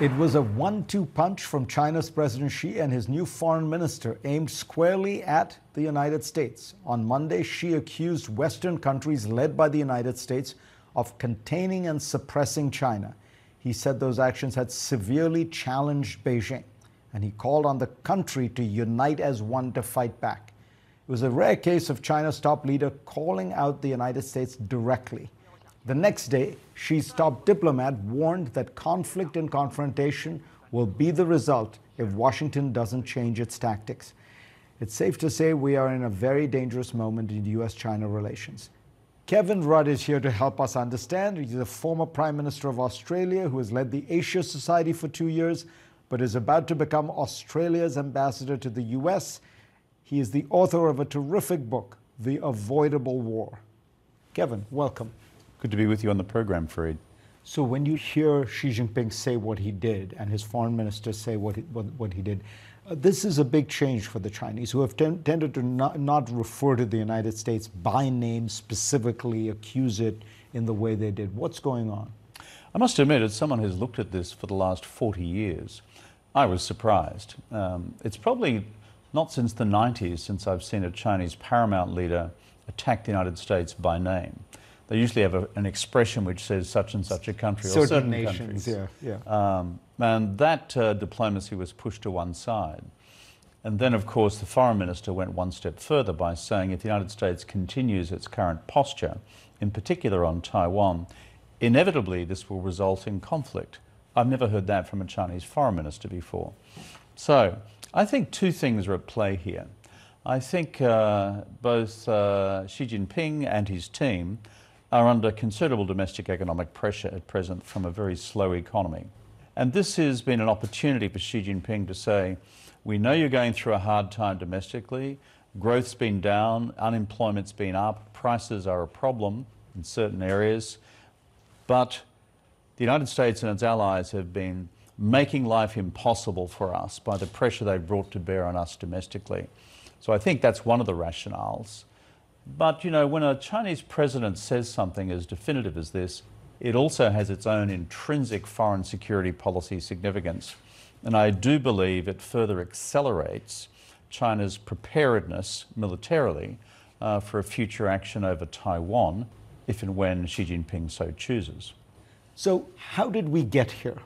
It was a one two punch from China's President Xi and his new foreign minister aimed squarely at the United States. On Monday, Xi accused Western countries led by the United States of containing and suppressing China. He said those actions had severely challenged Beijing, and he called on the country to unite as one to fight back. It was a rare case of China's top leader calling out the United States directly. The next day, Xi's top diplomat warned that conflict and confrontation will be the result if Washington doesn't change its tactics. It's safe to say we are in a very dangerous moment in US China relations. Kevin Rudd is here to help us understand. He's a former Prime Minister of Australia who has led the Asia Society for two years, but is about to become Australia's ambassador to the US. He is the author of a terrific book, The Avoidable War. Kevin, welcome. Good to be with you on the program, Fareed. So when you hear Xi Jinping say what he did and his foreign minister say what he, what, what he did, uh, this is a big change for the Chinese, who have ten, tended to not, not refer to the United States by name specifically, accuse it in the way they did. What's going on? I must admit, as someone who's looked at this for the last 40 years, I was surprised. Um, it's probably not since the 90s since I've seen a Chinese paramount leader attack the United States by name they usually have a, an expression which says such and such a country certain or certain nations, countries. Yeah, yeah. Um, and that uh, diplomacy was pushed to one side. And then, of course, the foreign minister went one step further by saying if the United States continues its current posture, in particular on Taiwan, inevitably this will result in conflict. I've never heard that from a Chinese foreign minister before. So I think two things are at play here. I think uh, both uh, Xi Jinping and his team are under considerable domestic economic pressure at present from a very slow economy. And this has been an opportunity for Xi Jinping to say, we know you're going through a hard time domestically, growth's been down, unemployment's been up, prices are a problem in certain areas, but the United States and its allies have been making life impossible for us by the pressure they've brought to bear on us domestically. So I think that's one of the rationales. But, you know, when a Chinese president says something as definitive as this, it also has its own intrinsic foreign security policy significance. And I do believe it further accelerates China's preparedness militarily uh, for a future action over Taiwan if and when Xi Jinping so chooses. So, how did we get here?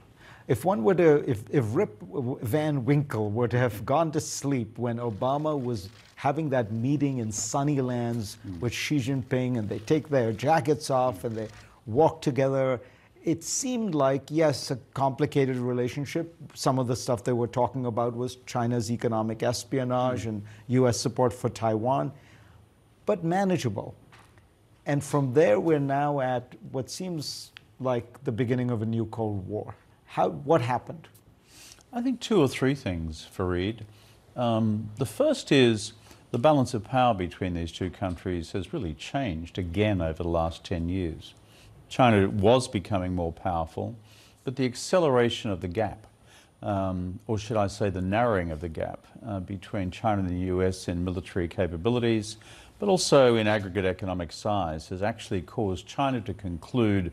If one were to, if, if Rip Van Winkle were to have gone to sleep when Obama was having that meeting in Sunnylands mm. with Xi Jinping and they take their jackets off and they walk together, it seemed like, yes, a complicated relationship. Some of the stuff they were talking about was China's economic espionage mm. and US support for Taiwan, but manageable. And from there, we're now at what seems like the beginning of a new Cold War. How, what happened? I think two or three things, Fareed. Um, the first is the balance of power between these two countries has really changed again over the last 10 years. China was becoming more powerful, but the acceleration of the gap, um, or should I say the narrowing of the gap uh, between China and the US in military capabilities, but also in aggregate economic size, has actually caused China to conclude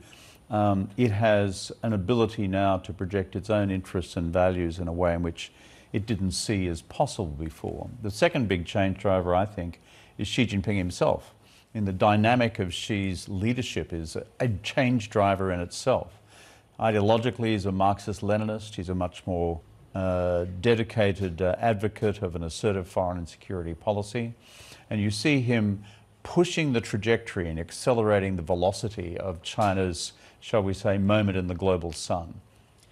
um, it has an ability now to project its own interests and values in a way in which it didn't see as possible before. The second big change driver, I think, is Xi Jinping himself. In the dynamic of Xi's leadership is a change driver in itself. Ideologically, he's a Marxist Leninist. He's a much more uh, dedicated uh, advocate of an assertive foreign and security policy. And you see him pushing the trajectory and accelerating the velocity of China's shall we say, moment in the global sun.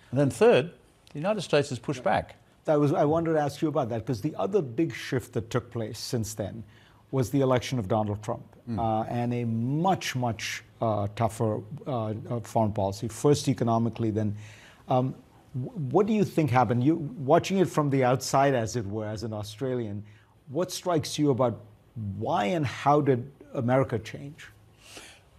And then third, the United States has pushed back. That was, I wanted to ask you about that because the other big shift that took place since then was the election of Donald Trump mm. uh, and a much, much uh, tougher uh, uh foreign policy, first economically, then. Um, what do you think happened? You watching it from the outside, as it were, as an Australian, what strikes you about why and how did America change?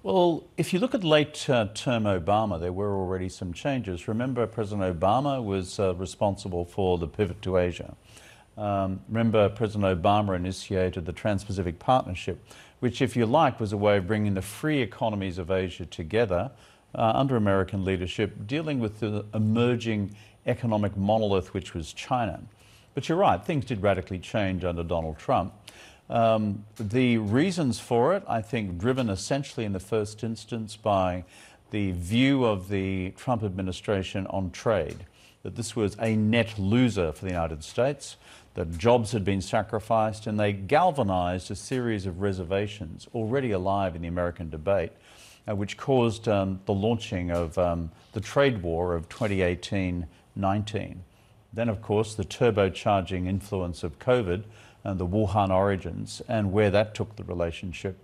Well, if you look at late uh, term Obama, there were already some changes. Remember, President Obama was uh, responsible for the pivot to Asia. Um, remember, President Obama initiated the Trans Pacific Partnership, which, if you like, was a way of bringing the free economies of Asia together uh, under American leadership, dealing with the emerging economic monolith which was China. But you're right, things did radically change under Donald Trump. Um, the reasons for it, I think, driven essentially in the first instance by the view of the Trump administration on trade, that this was a net loser for the United States, that jobs had been sacrificed, and they galvanized a series of reservations already alive in the American debate, uh, which caused um, the launching of um, the trade war of 2018 19. Then, of course, the turbocharging influence of COVID and the Wuhan origins and where that took the relationship.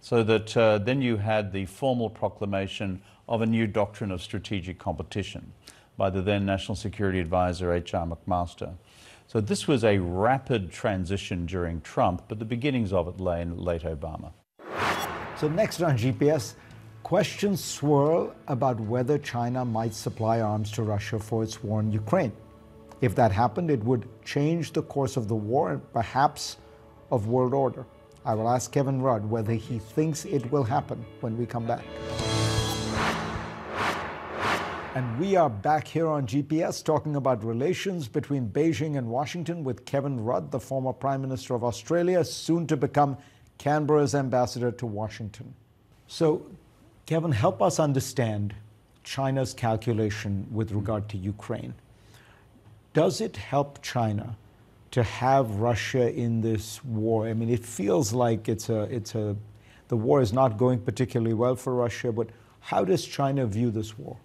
So that uh, then you had the formal proclamation of a new doctrine of strategic competition by the then National Security Advisor H.R. McMaster. So this was a rapid transition during Trump, but the beginnings of it lay in late Obama. So next on GPS, questions swirl about whether China might supply arms to Russia for its war in Ukraine. If that happened, it would change the course of the war and perhaps of world order. I will ask Kevin Rudd whether he thinks it will happen when we come back. And we are back here on GPS talking about relations between Beijing and Washington with Kevin Rudd, the former Prime Minister of Australia, soon to become Canberra's ambassador to Washington. So, Kevin, help us understand China's calculation with regard to Ukraine. Does it help China to have Russia in this war? I mean, it feels like it's a, it's a, the war is not going particularly well for Russia, but how does China view this war?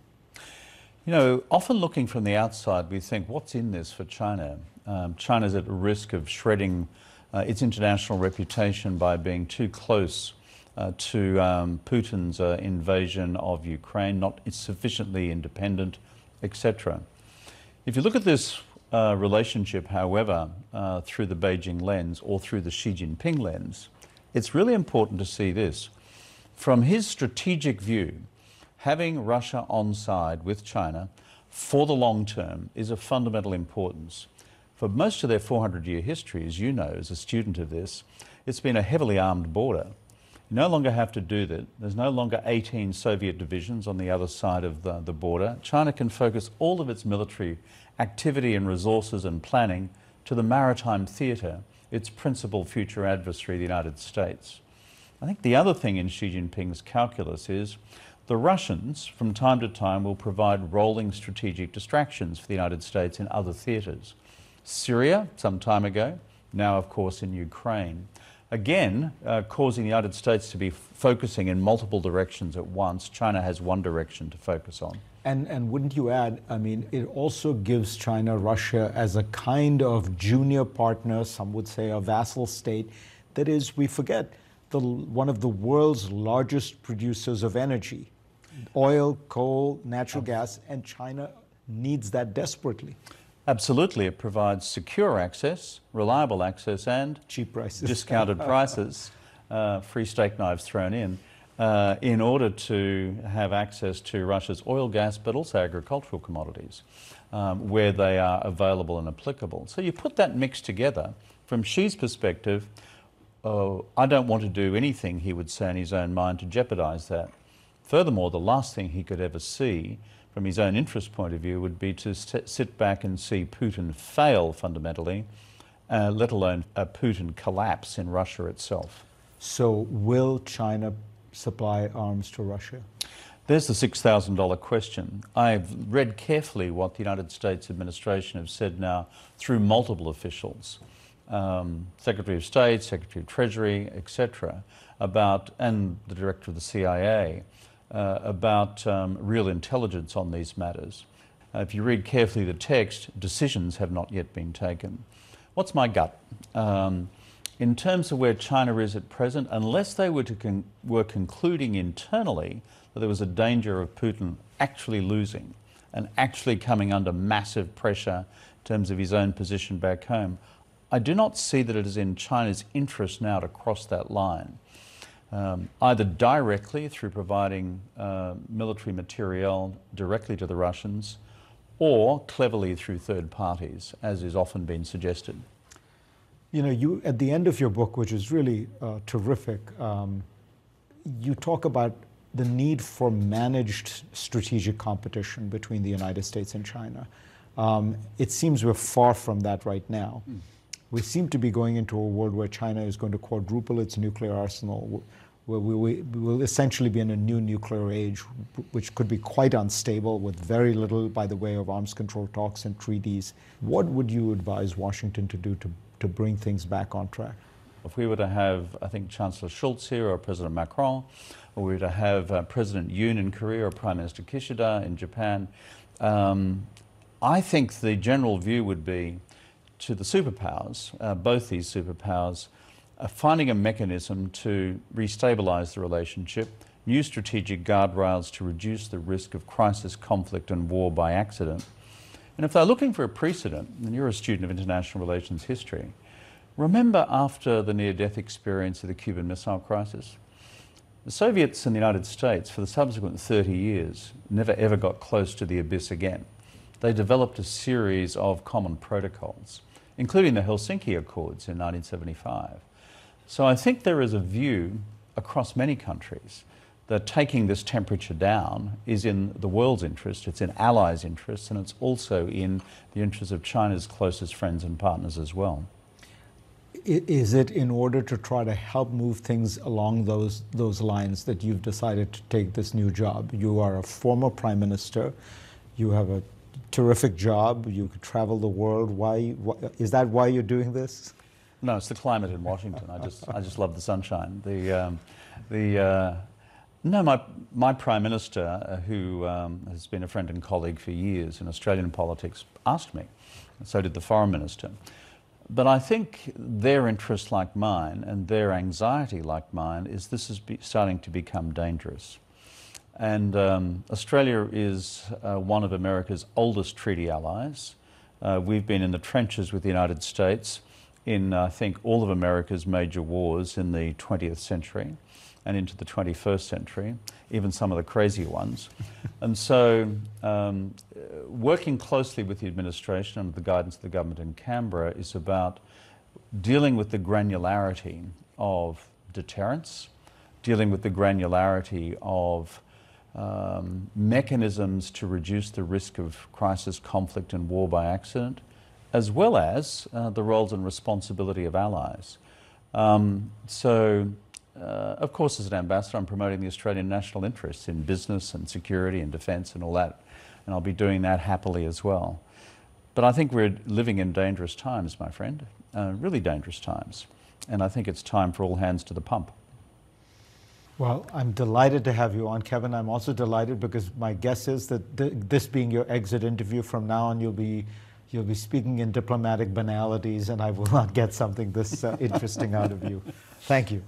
You know, often looking from the outside, we think, what's in this for China? Um, China's at risk of shredding uh, its international reputation by being too close uh, to um, Putin's uh, invasion of Ukraine, not sufficiently independent, etc. If you look at this uh, relationship, however, uh, through the Beijing lens or through the Xi Jinping lens, it's really important to see this. From his strategic view, having Russia on side with China for the long term is of fundamental importance. For most of their 400 year history, as you know, as a student of this, it's been a heavily armed border. You no longer have to do that. There's no longer 18 Soviet divisions on the other side of the, the border. China can focus all of its military activity and resources and planning to the maritime theatre, its principal future adversary, the United States. I think the other thing in Xi Jinping's calculus is the Russians, from time to time, will provide rolling strategic distractions for the United States in other theatres. Syria, some time ago, now, of course, in Ukraine again uh, causing the United States to be focusing in multiple directions at once. China has one direction to focus on. And, and wouldn't you add, I mean, it also gives China Russia as a kind of junior partner, some would say a vassal state, that is, we forget, the, one of the world's largest producers of energy oil, coal, natural gas, and China needs that desperately. Absolutely, it provides secure access, reliable access, and cheap prices, discounted prices, uh, free steak knives thrown in, uh, in order to have access to Russia's oil, gas, but also agricultural commodities, um, where they are available and applicable. So you put that mix together. From Xi's perspective, uh, I don't want to do anything, he would say in his own mind, to jeopardize that. Furthermore, the last thing he could ever see from his own interest point of view, would be to sit back and see Putin fail fundamentally, uh, let alone a Putin collapse in Russia itself. So, will China supply arms to Russia? There's the $6,000 question. I've read carefully what the United States administration have said now through multiple officials, um, Secretary of State, Secretary of Treasury, etc., about, and the director of the CIA, uh, about um, real intelligence on these matters. Uh, if you read carefully the text, decisions have not yet been taken. What's my gut? Um, in terms of where China is at present, unless they were, to con were concluding internally that there was a danger of Putin actually losing and actually coming under massive pressure in terms of his own position back home, I do not see that it is in China's interest now to cross that line um, either directly through providing uh, military materiel directly to the Russians or cleverly through third parties, as is often been suggested. You know, you at the end of your book, which is really uh, terrific, um, you talk about the need for managed strategic competition between the United States and China. Um, it seems we're far from that right now. Mm. We seem to be going into a world where China is going to quadruple its nuclear arsenal, where we, we, will essentially be in a new nuclear age, which could be quite unstable with very little by the way of arms control talks and treaties. What would you advise Washington to do to, to bring things back on track? If we were to have, I think, Chancellor Scholz here or President Macron, or we were to have uh, President Yoon in Korea or Prime Minister Kishida in Japan, um, I think the general view would be to the superpowers, uh, both these superpowers, uh, finding a mechanism to restabilize the relationship, new strategic guardrails to reduce the risk of crisis, conflict, and war by accident. And if they're looking for a precedent, and you're a student of international relations history, remember after the near death experience of the Cuban Missile Crisis? The Soviets and the United States, for the subsequent 30 years, never ever got close to the abyss again. They developed a series of common protocols, including the Helsinki Accords in 1975. So I think there is a view across many countries that taking this temperature down is in the world's interest, it's in allies' interests, and it's also in the interests of China's closest friends and partners as well. Is it in order to try to help move things along those, those lines that you've decided to take this new job? You are a former prime minister, you have a terrific job, you could travel the world. Why, why is that why you're doing this? No, it's the climate in Washington. I just, I just love the sunshine. The, um, the, uh, no, my, my Prime Minister, uh, who um, has been a friend and colleague for years in Australian politics, asked me. So did the Foreign Minister. But I think their interest, like mine, and their anxiety, like mine, is this is starting to become dangerous. And um, Australia is uh, one of America's oldest treaty allies. Uh, we've been in the trenches with the United States in, I think, all of America's major wars in the 20th century and into the 21st century, even some of the crazy ones. and so, um, working closely with the administration and the guidance of the government in Canberra is about dealing with the granularity of deterrence, dealing with the granularity of um, mechanisms to reduce the risk of crisis, conflict, and war by accident, as well as uh, the roles and responsibility of allies. Um, so, uh, of course, as an ambassador, I'm promoting the Australian national interests in business and security and defence and all that, and I'll be doing that happily as well. But I think we're living in dangerous times, my friend, uh, really dangerous times, and I think it's time for all hands to the pump. Well, I'm delighted to have you on, Kevin. I'm also delighted because my guess is that th this being your exit interview from now on, you'll be you'll be speaking in diplomatic banalities, and I will not get something this uh, interesting out of you. Thank you.